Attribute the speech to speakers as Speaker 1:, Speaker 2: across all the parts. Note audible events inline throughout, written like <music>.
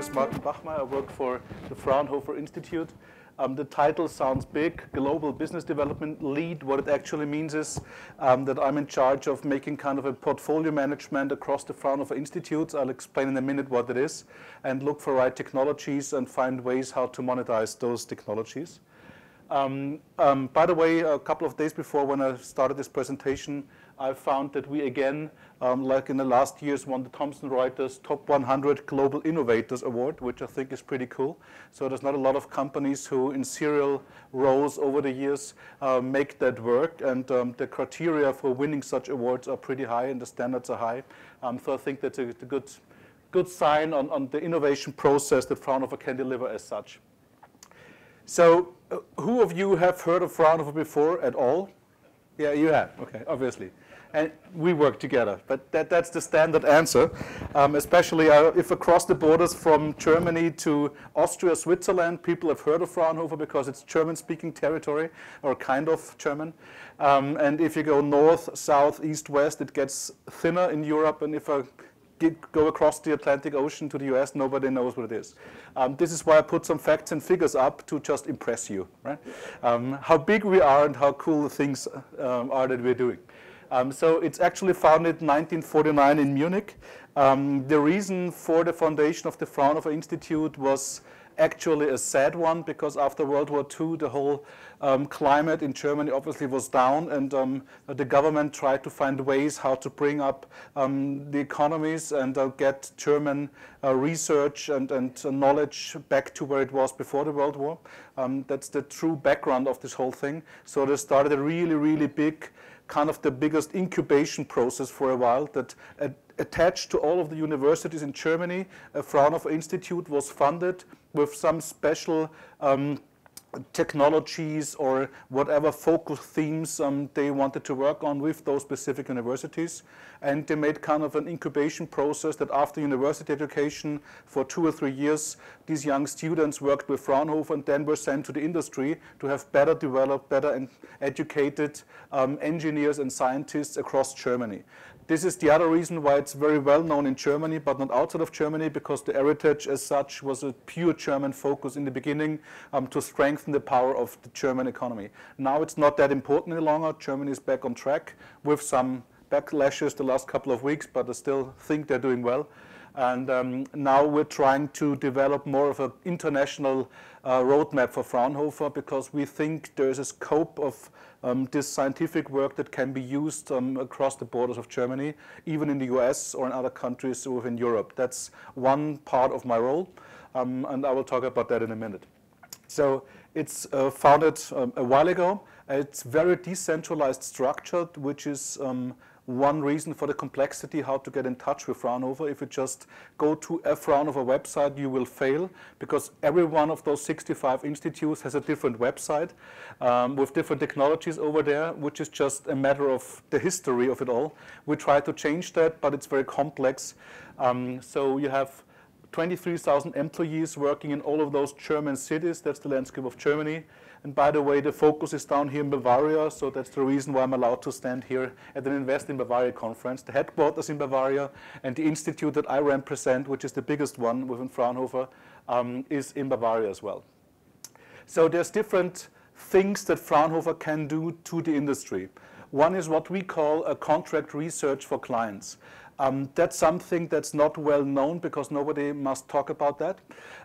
Speaker 1: is Martin Bachmeier. I work for the Fraunhofer Institute. Um, the title sounds big, Global Business Development Lead. What it actually means is um, that I'm in charge of making kind of a portfolio management across the Fraunhofer Institutes. I'll explain in a minute what it is, and look for right technologies and find ways how to monetize those technologies. Um, um, by the way, a couple of days before when I started this presentation, I found that we again, um, like in the last years, won the Thomson Reuters Top 100 Global Innovators Award, which I think is pretty cool. So there's not a lot of companies who, in serial rows over the years, uh, make that work, and um, the criteria for winning such awards are pretty high, and the standards are high. Um, so I think that's a, a good, good sign on, on the innovation process that Fraunhofer can deliver as such. So, uh, who of you have heard of Fraunhofer before at all? Yeah, you have. Okay, obviously and we work together. But that, that's the standard answer, um, especially uh, if across the borders from Germany to Austria, Switzerland, people have heard of Fraunhofer because it's German-speaking territory, or kind of German. Um, and if you go north, south, east, west, it gets thinner in Europe. And if I get, go across the Atlantic Ocean to the US, nobody knows what it is. Um, this is why I put some facts and figures up to just impress you, right? Um, how big we are and how cool the things um, are that we're doing. Um, so it's actually founded in 1949 in Munich. Um, the reason for the foundation of the Fraunhofer Institute was actually a sad one because after World War II, the whole um, climate in Germany obviously was down, and um, the government tried to find ways how to bring up um, the economies and uh, get German uh, research and, and uh, knowledge back to where it was before the World War. Um, that's the true background of this whole thing. So they started a really, really big kind of the biggest incubation process for a while that attached to all of the universities in Germany, a Fraunhofer Institute was funded with some special um, technologies or whatever focus themes um, they wanted to work on with those specific universities. And they made kind of an incubation process that after university education for two or three years, these young students worked with Fraunhofer and then were sent to the industry to have better developed, better educated um, engineers and scientists across Germany. This is the other reason why it's very well known in Germany, but not outside of Germany, because the heritage as such was a pure German focus in the beginning um, to strengthen the power of the German economy. Now it's not that important any longer. Germany is back on track with some backlashes the last couple of weeks, but I still think they're doing well. And um, now we're trying to develop more of an international uh, roadmap for Fraunhofer because we think there is a scope of um, this scientific work that can be used um, across the borders of Germany, even in the US or in other countries within Europe. That's one part of my role, um, and I will talk about that in a minute. So it's uh, founded um, a while ago. It's very decentralized structured, which is um, one reason for the complexity how to get in touch with Fraunhofer. If you just go to a Fraunhofer website, you will fail because every one of those 65 institutes has a different website um, with different technologies over there, which is just a matter of the history of it all. We try to change that, but it's very complex. Um, so you have 23,000 employees working in all of those German cities. That's the landscape of Germany. And by the way, the focus is down here in Bavaria, so that's the reason why I'm allowed to stand here at an Invest in Bavaria conference. The headquarters in Bavaria and the institute that I represent, which is the biggest one within Fraunhofer, um, is in Bavaria as well. So there's different things that Fraunhofer can do to the industry. One is what we call a contract research for clients. Um, that's something that's not well known because nobody must talk about that.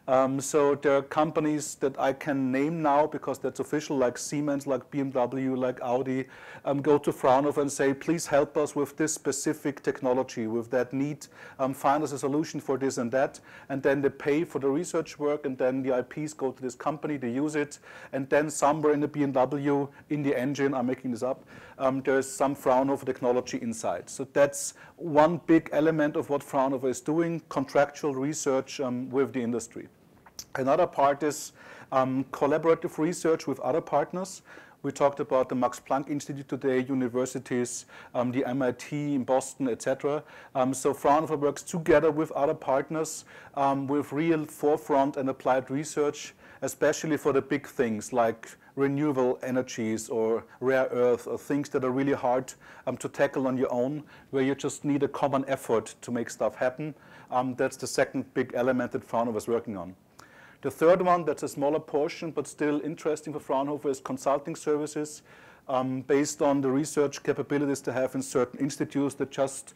Speaker 1: Um, so there are companies that I can name now because that's official, like Siemens, like BMW, like Audi, um, go to Fraunhofer and say, please help us with this specific technology, with that need, um, find us a solution for this and that. And then they pay for the research work, and then the IPs go to this company, they use it, and then somewhere in the BMW, in the engine, I'm making this up, um, there's some Fraunhofer technology inside. So that's one big element of what Fraunhofer is doing, contractual research um, with the industry. Another part is um, collaborative research with other partners. We talked about the Max Planck Institute today, universities, um, the MIT in Boston, etc. Um, so Fraunhofer works together with other partners um, with real forefront and applied research, especially for the big things like renewable energies or rare earth or things that are really hard um, to tackle on your own, where you just need a common effort to make stuff happen. Um, that's the second big element that Fraunhofer is working on. The third one, that's a smaller portion, but still interesting for Fraunhofer, is consulting services um, based on the research capabilities they have in certain institutes that just,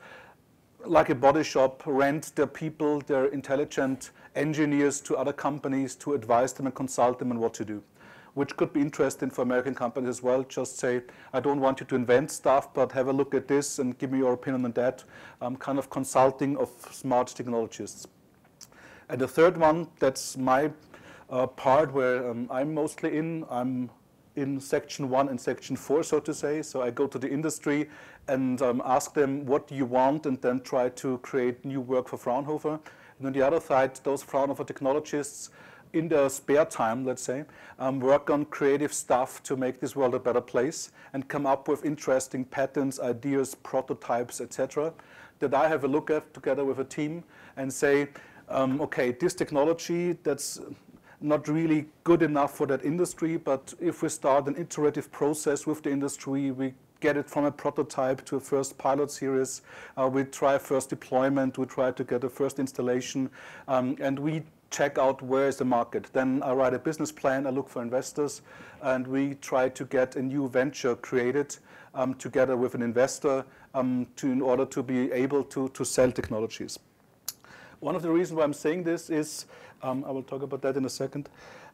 Speaker 1: like a body shop, rent their people, their intelligent engineers to other companies to advise them and consult them on what to do which could be interesting for American companies as well. Just say, I don't want you to invent stuff, but have a look at this and give me your opinion on that. Um, kind of consulting of smart technologists. And the third one, that's my uh, part where um, I'm mostly in. I'm in section one and section four, so to say. So I go to the industry and um, ask them, what you want? And then try to create new work for Fraunhofer. And on the other side, those Fraunhofer technologists in their spare time, let's say, um, work on creative stuff to make this world a better place and come up with interesting patterns, ideas, prototypes, etc. That I have a look at together with a team and say, um, okay, this technology that's not really good enough for that industry, but if we start an iterative process with the industry, we get it from a prototype to a first pilot series. Uh, we try first deployment, we try to get a first installation, um, and we check out where is the market. Then I write a business plan, I look for investors, and we try to get a new venture created um, together with an investor um, to, in order to be able to, to sell technologies. One of the reasons why I'm saying this is, um, I will talk about that in a second,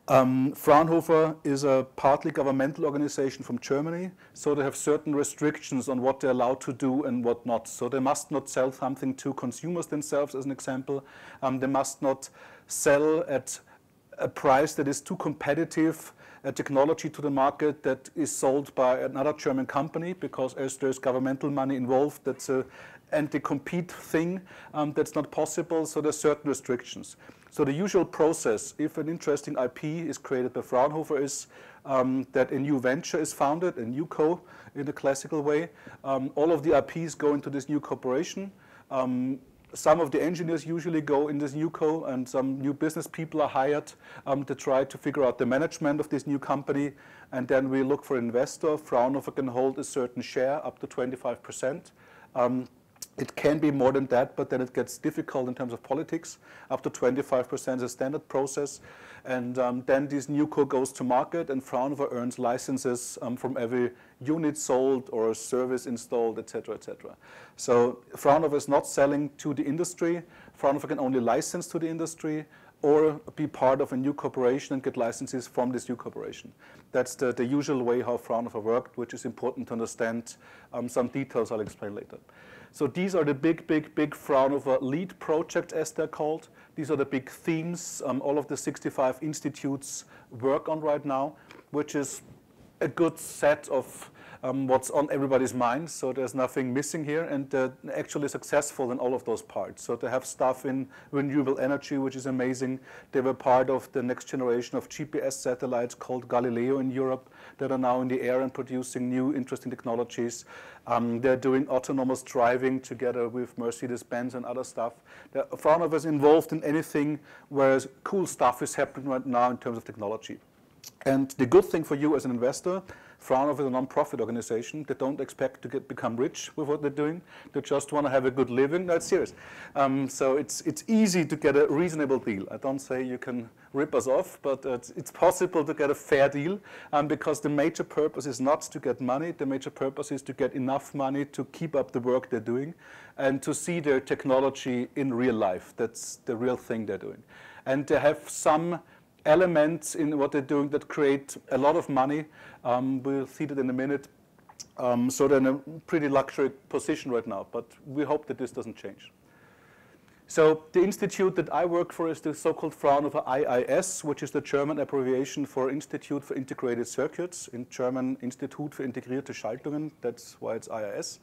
Speaker 1: um, Fraunhofer is a partly governmental organization from Germany, so they have certain restrictions on what they're allowed to do and what not. So they must not sell something to consumers themselves, as an example. Um, they must not sell at a price that is too competitive a technology to the market that is sold by another German company because as there's governmental money involved, that's a anti-compete thing um, that's not possible, so there's certain restrictions. So the usual process, if an interesting IP is created by Fraunhofer, is um, that a new venture is founded, a new co in the classical way. Um, all of the IPs go into this new corporation. Um, some of the engineers usually go in this new co and some new business people are hired um, to try to figure out the management of this new company. And then we look for an investor. Fraunhofer can hold a certain share up to 25%. Um, it can be more than that, but then it gets difficult in terms of politics. Up to 25% is a standard process. And um, then this new co goes to market, and Fraunhofer earns licenses um, from every unit sold or service installed, etc., etc. So Fraunhofer is not selling to the industry. Fraunhofer can only license to the industry or be part of a new corporation and get licenses from this new corporation. That's the, the usual way how Fraunhofer worked, which is important to understand um, some details I'll explain later. So these are the big, big, big Fraunhofer lead projects, as they're called. These are the big themes um, all of the 65 institutes work on right now, which is a good set of um, what's on everybody's mind. So there's nothing missing here, and they're actually successful in all of those parts. So they have stuff in renewable energy, which is amazing. They were part of the next generation of GPS satellites called Galileo in Europe that are now in the air and producing new interesting technologies. Um, they're doing autonomous driving together with Mercedes-Benz and other stuff. The Fraunhofer is involved in anything where cool stuff is happening right now in terms of technology. And the good thing for you as an investor Fraunhofer is a non-profit organization. They don't expect to get, become rich with what they're doing. They just want to have a good living. That's serious. Um, so it's, it's easy to get a reasonable deal. I don't say you can rip us off, but it's, it's possible to get a fair deal um, because the major purpose is not to get money. The major purpose is to get enough money to keep up the work they're doing and to see their technology in real life. That's the real thing they're doing. And they have some elements in what they're doing that create a lot of money. Um, we'll see that in a minute. Um, so they're in a pretty luxury position right now, but we hope that this doesn't change. So the institute that I work for is the so-called Fraunhofer IIS, which is the German abbreviation for Institute for Integrated Circuits, in German Institut für Integrierte Schaltungen, that's why it's IIS.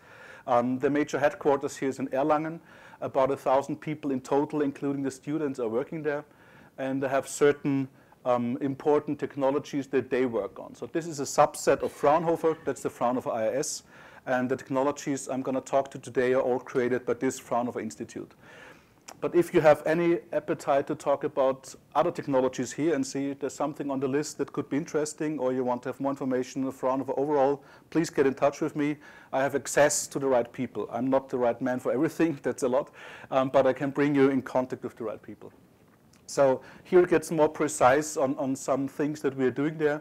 Speaker 1: Um, the major headquarters here is in Erlangen. About a thousand people in total, including the students, are working there and they have certain um, important technologies that they work on. So this is a subset of Fraunhofer. That's the Fraunhofer IIS. And the technologies I'm going to talk to today are all created by this Fraunhofer Institute. but if you have any appetite to talk about other technologies here and see if there's something on the list that could be interesting or you want to have more information in front of overall, please get in touch with me. I have access to the right people. I'm not the right man for everything, <laughs> that's a lot, um, but I can bring you in contact with the right people. So here it gets more precise on, on some things that we are doing there.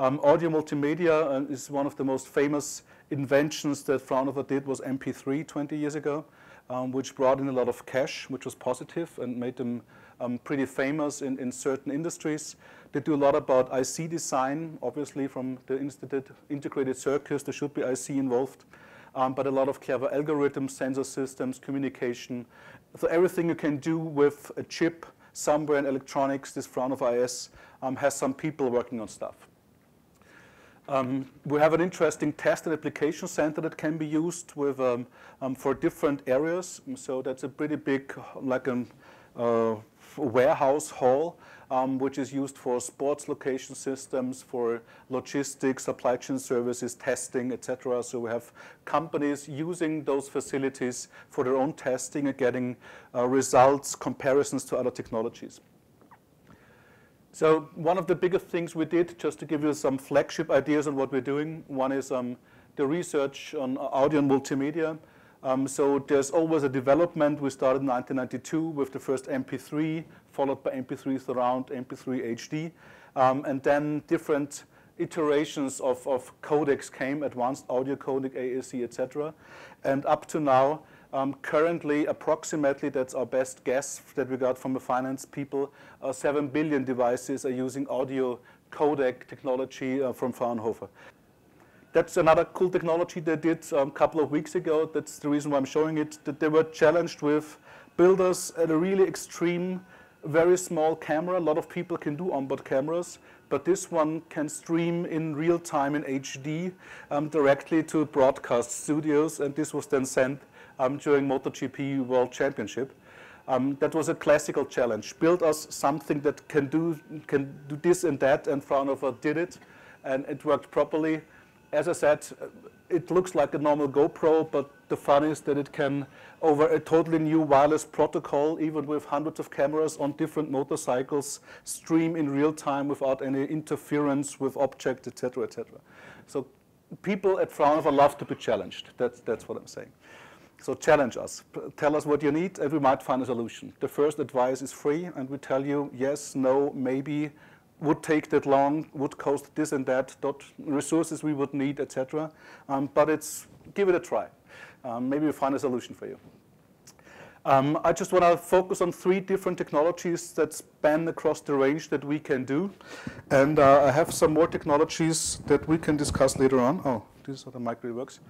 Speaker 1: Um, audio multimedia uh, is one of the most famous inventions that Fraunhofer did was MP3 20 years ago um, which brought in a lot of cash, which was positive and made them um, pretty famous in, in certain industries. They do a lot about IC design, obviously from the integrated circuits, there should be IC involved, um, but a lot of clever algorithms, sensor systems, communication. So everything you can do with a chip somewhere in electronics, this Fraunhofer IIS um, has some people working on stuff. Um, we have an interesting test and application center that can be used with, um, um, for different areas. So that's a pretty big, like a uh, warehouse hall, um, which is used for sports location systems, for logistics, supply chain services, testing, etc. So we have companies using those facilities for their own testing and getting uh, results, comparisons to other technologies. So one of the biggest things we did, just to give you some flagship ideas on what we're doing, one is um, the research on audio and multimedia. Um, so there's always a development. We started in 1992 with the first MP3, followed by MP3 Surround, MP3 HD, um, and then different iterations of, of codecs came, advanced audio codec, AAC, etc. And up to now, um, currently, approximately, that's our best guess that we got from the finance people, uh, 7 billion devices are using audio codec technology uh, from Fraunhofer. That's another cool technology they did um, a couple of weeks ago. That's the reason why I'm showing it, that they were challenged with builders at a really extreme, very small camera. A lot of people can do onboard cameras, but this one can stream in real time in HD um, directly to broadcast studios, and this was then sent um, during MotoGP World Championship. Um, that was a classical challenge. Build us something that can do, can do this and that, and Fraunhofer did it, and it worked properly. As I said, it looks like a normal GoPro, but the fun is that it can, over a totally new wireless protocol, even with hundreds of cameras on different motorcycles, stream in real time without any interference with objects, etc., etc. So people at Fraunhofer love to be challenged. That's, that's what I'm saying. So challenge us. Tell us what you need, and we might find a solution. The first advice is free, and we tell you yes, no, maybe, would take that long, would cost this and that, dot resources we would need, etc. Um, but it's give it a try. Um, maybe we find a solution for you. Um, I just want to focus on three different technologies that span across the range that we can do. And uh, I have some more technologies that we can discuss later on. Oh, this is how the mic really works.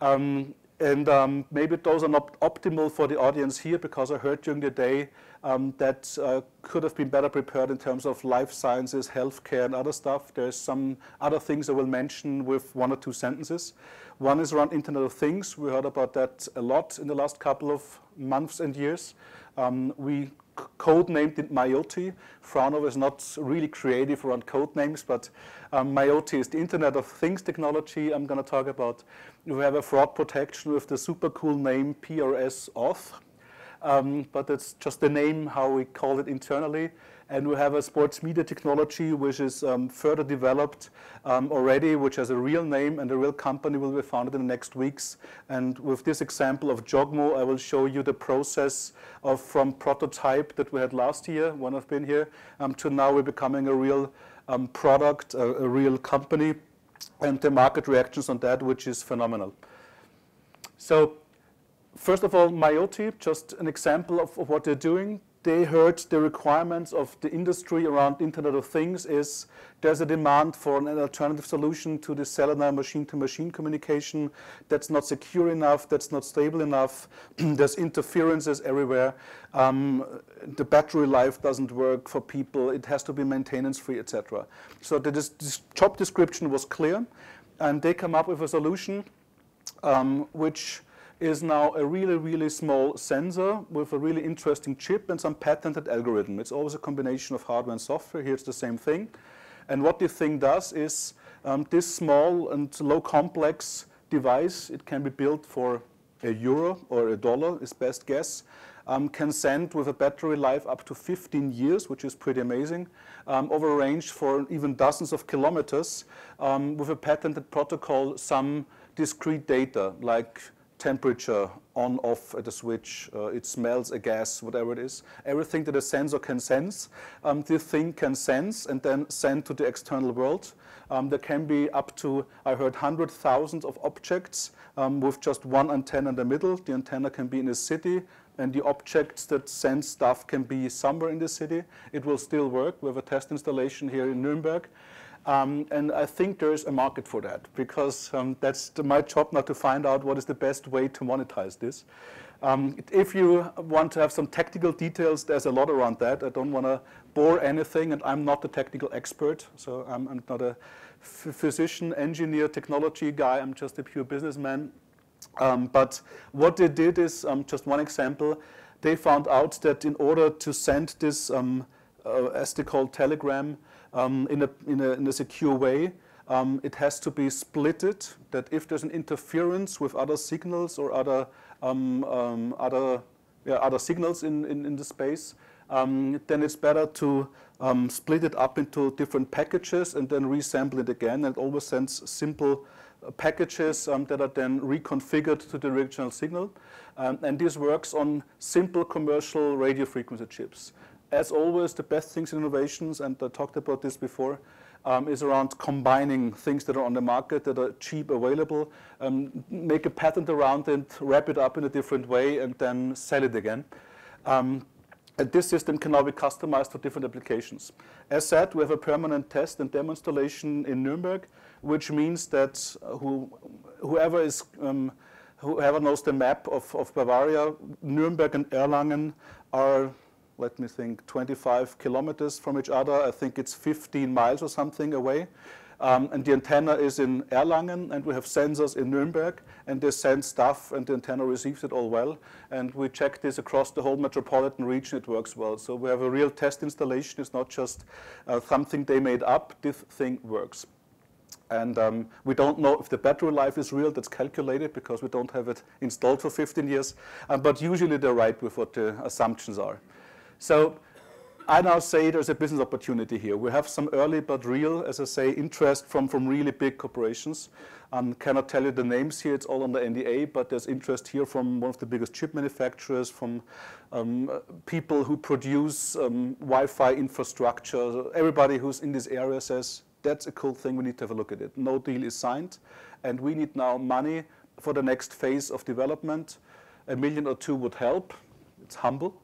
Speaker 1: Um, and um, maybe those are not optimal for the audience here because I heard during the day um, that uh, could have been better prepared in terms of life sciences, healthcare, and other stuff. There's some other things I will mention with one or two sentences. One is around Internet of Things. We heard about that a lot in the last couple of months and years. Um, we code named it MIOTY. Fraunhofer is not really creative around code names, but um, is the Internet of Things technology I'm going to talk about. We have a fraud protection with the super cool name PRS Auth, um, but it's just the name how we call it internally. And we have a sports media technology which is um, further developed um, already, which has a real name and a real company will be founded in the next weeks. And with this example of Jogmo, I will show you the process of from prototype that we had last year when I've been here um, to now we're becoming a real um, product, a, a real company, and the market reactions on that, which is phenomenal. So first of all, MIOTY, just an example of, of what they're doing they heard the requirements of the industry around Internet of Things is there's a demand for an alternative solution to the cellular machine-to-machine communication that's not secure enough, that's not stable enough, <clears throat> there's interferences everywhere, um, the battery life doesn't work for people, it has to be maintenance-free, etc. So the, this job description was clear, and they come up with a solution um, which is now a really, really small sensor with a really interesting chip and some patented algorithm. It's always a combination of hardware and software. Here it's the same thing. And what this thing does is um, this small and low complex device, it can be built for a euro or a dollar is best guess. um, can send with a battery life up to 15 years, which is pretty amazing, um, over a range for even dozens of kilometers um, with a patented protocol, some discrete data like temperature on, off at a switch, uh, it smells a gas, whatever it is. Everything that a sensor can sense, um, this thing can sense and then send to the external world. Um, there can be up to, I heard, 100,000 of objects um, with just one antenna in the middle. The antenna can be in a city, and the objects that send stuff can be somewhere in the city. It will still work. We have a test installation here in Nuremberg. Um, and I think there's a market for that because um, that's my job now to find out what is the best way to monetize this. Um, if you want to have some technical details, there's a lot around that. I don't want to bore anything, and I'm not a technical expert, so I'm, I'm not a physician, engineer, technology guy. I'm just a pure businessman. Um, but what they did is, um, just one example, they found out that in order to send this, um, uh, as they call telegram, um, in, a, in, a, in a secure way, um, it has to be splitted, that if there's an interference with other signals or other, um, um other, yeah, other signals in, in, in the space, um, then it's better to um, split it up into different packages and then resample it again. And it always sends simple uh, packages that are then reconfigured to the original signal. and this works on simple commercial radio frequency chips as always, the best things in innovations, and I talked about this before, um, is around combining things that are on the market that are cheap, available, um, make a patent around it, wrap it up in a different way, and then sell it again. Um, and this system can now be customized for different applications. As said, we have a permanent test and demo installation in Nuremberg, which means that uh, who, whoever is um, whoever knows the map of, of Bavaria, Nuremberg and Erlangen are let me think, 25 kilometers from each other. I think it's 15 miles or something away. Um, and the antenna is in Erlangen, and we have sensors in Nuremberg, and they send stuff, and the antenna receives it all well. And we check this across the whole metropolitan region, it works well. So we have a real test installation. It's not just uh, something they made up. This thing works. And um, we don't know if the battery life is real. That's calculated because we don't have it installed for 15 years. Um, but usually they're right with what the assumptions are. So I now say there's a business opportunity here. We have some early but real, as I say, interest from, from really big corporations. Um, cannot tell you the names here, it's all on the NDA, but there's interest here from one of the biggest chip manufacturers, from um, people who produce um, Wi-Fi infrastructure. Everybody who's in this area says, that's a cool thing, we need to have a look at it. No deal is signed, and we need now money for the next phase of development. A million or two would help. It's humble.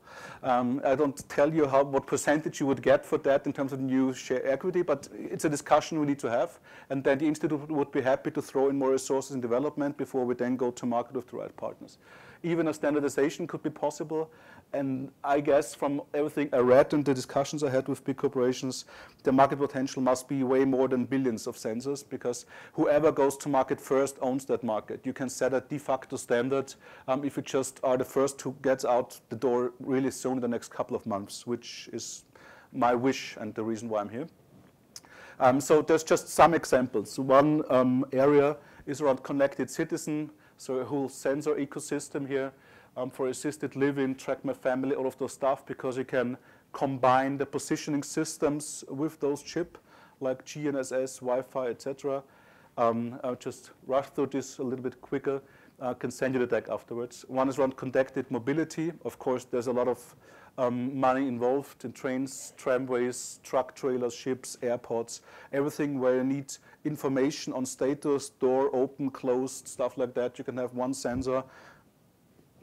Speaker 1: Um, I don't tell you how, what percentage you would get for that in terms of new share equity, but it's a discussion we need to have. And then the Institute would be happy to throw in more resources in development before we then go to market with the right partners. Even a standardization could be possible. And I guess from everything I read and the discussions I had with big corporations, the market potential must be way more than billions of sensors because whoever goes to market first owns that market. You can set a de facto standard um, if you just are the first who gets out the door really soon in the next couple of months, which is my wish and the reason why I'm here. Um, so there's just some examples. One um, area is around connected citizen, so a whole sensor ecosystem here um, for assisted living, track my family, all of those stuff, because you can combine the positioning systems with those chip, like GNSS, Wi-Fi, etc. Um, I'll just rush through this a little bit quicker. I can send you the deck afterwards. One is around connected mobility. Of course, there's a lot of um, money involved in trains, tramways, truck trailers, ships, airports, everything where you need information on status, door open, closed, stuff like that. You can have one sensor.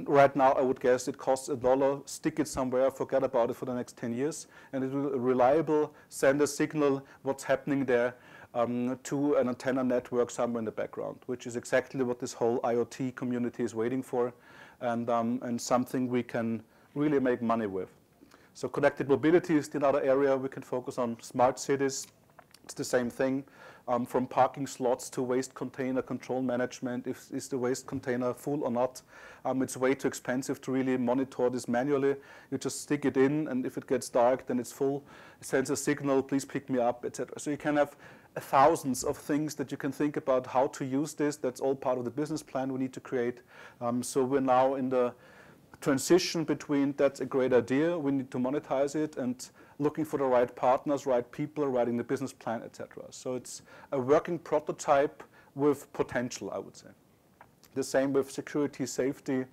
Speaker 1: Right now, I would guess it costs a dollar, stick it somewhere, forget about it for the next 10 years, and it will reliable send a signal what's happening there um, to an antenna network somewhere in the background, which is exactly what this whole IoT community is waiting for, and, um, and something we can really make money with. So connected mobility is the other area we can focus on. Smart cities, it's the same thing um, from parking slots to waste container control management. If, is the waste container full or not? Um, it's way too expensive to really monitor this manually. You just stick it in, and if it gets dark, then it's full. It sends a signal, please pick me up, etc. So you can have thousands of things that you can think about how to use this. That's all part of the business plan we need to create. Um, so we're now in the transition between that's a great idea, we need to monetize it, and looking for the right partners, right people, writing the business plan, etc. So it's a working prototype with potential, I would say. The same with security, safety.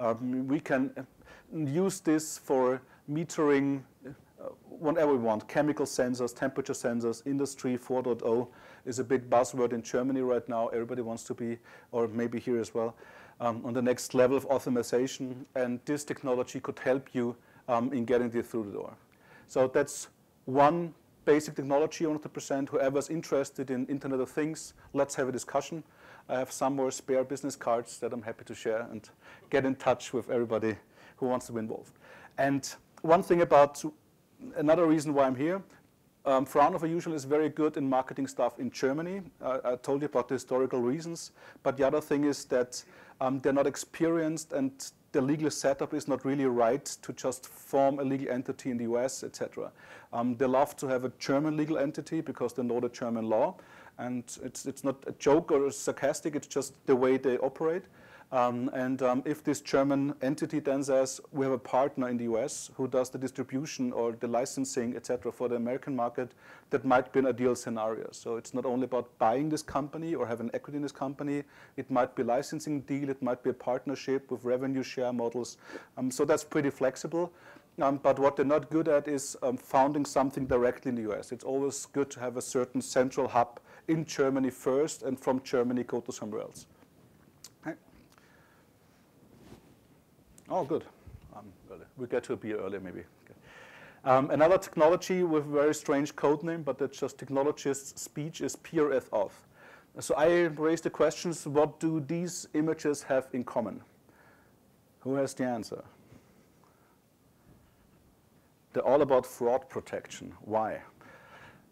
Speaker 1: Um, we can use this for metering uh, whatever we want, chemical sensors, temperature sensors, Industry 4.0 is a big buzzword in Germany right now. Everybody wants to be, or maybe here as well, um, on the next level of optimization, And this technology could help you um, in getting this through the door. So that's one basic technology, I wanted to present. Whoever's interested in Internet of Things, let's have a discussion. I have some more spare business cards that I'm happy to share and get in touch with everybody who wants to be involved. And one thing about another reason why I'm here, um, Fraunhofer usually is very good in marketing stuff in Germany. Uh, I told you about the historical reasons, but the other thing is that um, they're not experienced and the legal setup is not really right to just form a legal entity in the US, etc. Um, they love to have a German legal entity because they know the German law, and it's, it's not a joke or sarcastic, it's just the way they operate. Um, and um, if this German entity then says we have a partner in the US who does the distribution or the licensing, etc., for the American market, that might be an ideal scenario. So it's not only about buying this company or having equity in this company. It might be licensing deal. It might be a partnership with revenue share models. Um, so that's pretty flexible. Um, but what they're not good at is um, founding something directly in the US. It's always good to have a certain central hub in Germany first, and from Germany go to somewhere else. Oh, good. Um, we get to a beer earlier, maybe. Okay. Um, another technology with a very strange code name, but that's just technologist's speech, is PRS auth. So I raised the questions, what do these images have in common? Who has the answer? They're all about fraud protection. Why?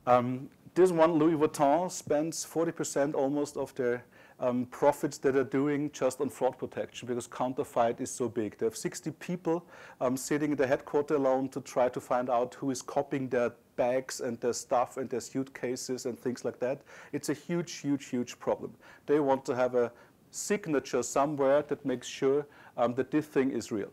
Speaker 1: Um, this one, Louis Vuitton, spends 40% almost of their um, profits that are doing just on fraud protection because counterfeit is so big. They have 60 people um, sitting in the headquarters alone to try to find out who is copying their bags and their stuff and their suitcases and things like that. It's a huge, huge, huge problem. They want to have a signature somewhere that makes sure um, that this thing is real.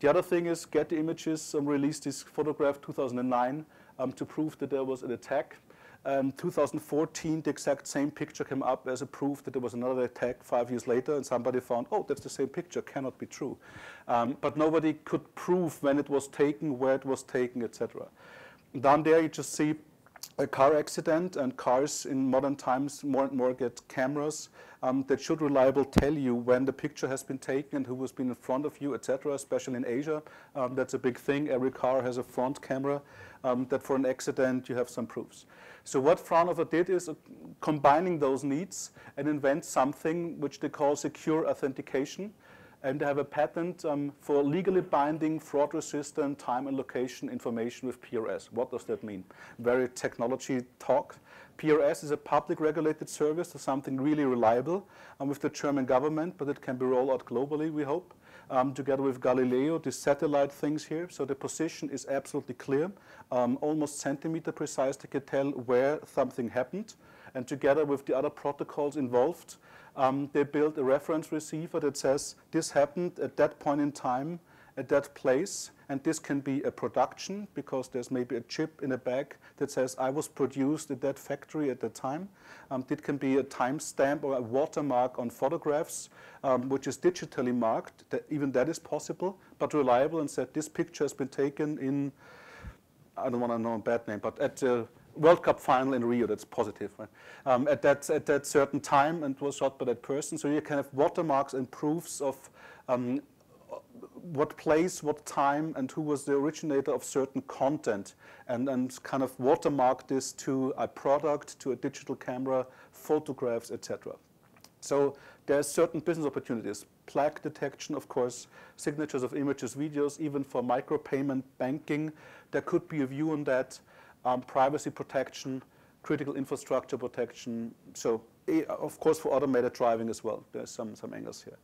Speaker 1: The other thing is Getty Images um, released this photograph 2009 um, to prove that there was an attack. Um, 2014, the exact same picture came up as a proof that there was another attack five years later, and somebody found, oh, that's the same picture, cannot be true. Um, but nobody could prove when it was taken, where it was taken, etc. Down there, you just see a car accident, and cars in modern times more and more get cameras um, that should reliably tell you when the picture has been taken and who has been in front of you, etc., especially in Asia. Um, that's a big thing. Every car has a front camera um, that for an accident you have some proofs. So what Fraunhofer did is uh, combining those needs and invent something which they call secure authentication. And they have a patent um, for legally binding, fraud-resistant time and location information with PRS. What does that mean? Very technology talk. PRS is a public regulated service, so something really reliable um, with the German government, but it can be rolled out globally, we hope um, together with Galileo, the satellite things here. So the position is absolutely clear, um, almost centimeter precise. They can tell where something happened. And together with the other protocols involved, um, they built a reference receiver that says this happened at that point in time at that place. And this can be a production because there's maybe a chip in a bag that says I was produced at that factory at that time. Um, it can be a timestamp or a watermark on photographs, um, which is digitally marked. That even that is possible, but reliable and said this picture has been taken in, I don't want to know a bad name, but at the World Cup final in Rio, that's positive, right? Um, at, that, at that certain time and was shot by that person. So you can have watermarks and proofs of um, what place, what time, and who was the originator of certain content, and, and kind of watermark this to a product, to a digital camera, photographs, etc. So there's certain business opportunities. Plaque detection, of course, signatures of images, videos, even for micropayment banking. There could be a view on that. Um, privacy protection, critical infrastructure protection. So, eh, of course, for automated driving as well. There's some, some angles here.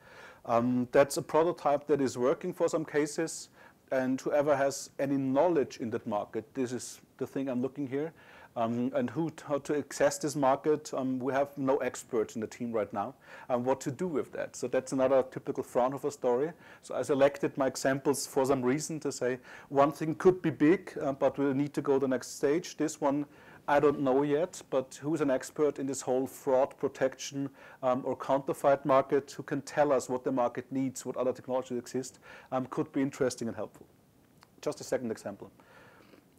Speaker 1: Um, that's a prototype that is working for some cases, and whoever has any knowledge in that market, this is the thing I'm looking here, Um, and who how to access this market, um, we have no experts in the team right now. And what to do with that? So that's another typical Fraunhofer story. So I selected my examples for some reason to say one thing could be big, uh, but we'll need to go to the next stage. This one I don't know yet, but who's an expert in this whole fraud protection um, or counterfeit market who can tell us what the market needs, what other technologies exist, um, could be interesting and helpful. Just a second example.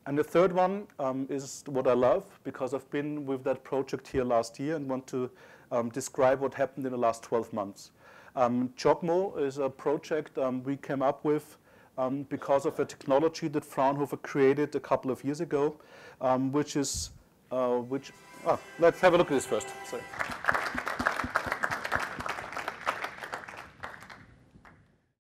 Speaker 1: And the third one um, is what I love because I've been with that project here last year and want to um, describe what happened in the last 12 months. Um, Jogmo is a project um, we came up with um, because of a technology that Fraunhofer created a couple of years ago, um, which is, uh, which, oh, let's have a look at this first. Sorry.